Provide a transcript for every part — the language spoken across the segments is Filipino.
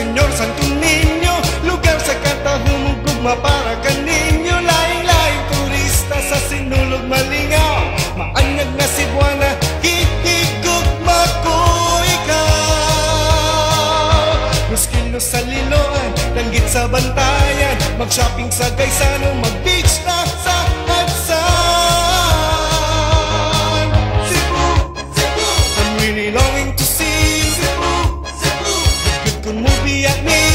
Señor Santo Niño Lugar sa kanta humugugma para kaninyo Laing-laing turista sa sinulog malingaw Maanyag na si Buwana Kikigugma ko ikaw Muskilo sa liloan Langgit sa bantayan Mag-shopping sa Gaisano Mag movie at me.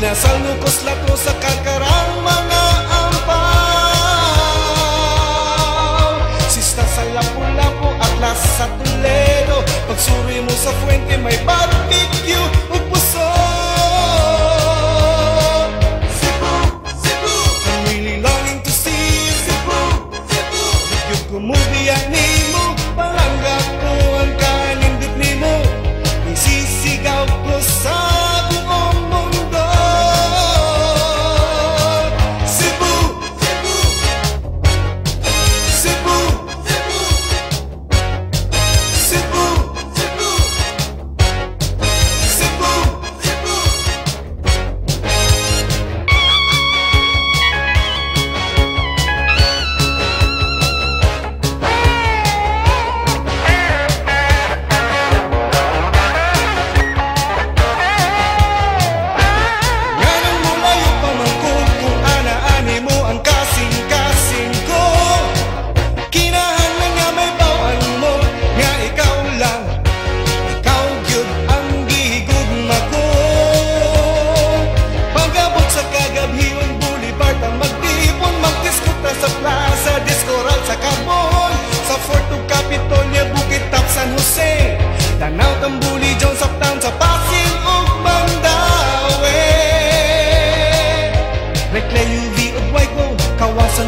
Dinasal ng kuslato sa kakarang mga ampaw Sista sa lapu-lapu at lasa tulero Pagsuri mo sa fuente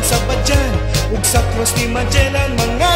sa Badyan. Ug sa cross ni Magellan mga